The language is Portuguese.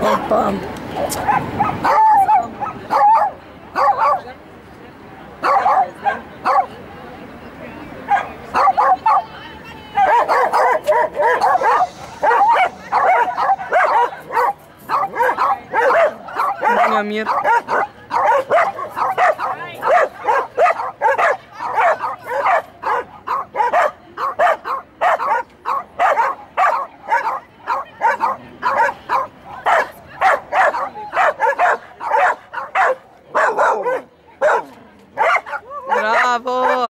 Bum, bum. a minha. Bravo!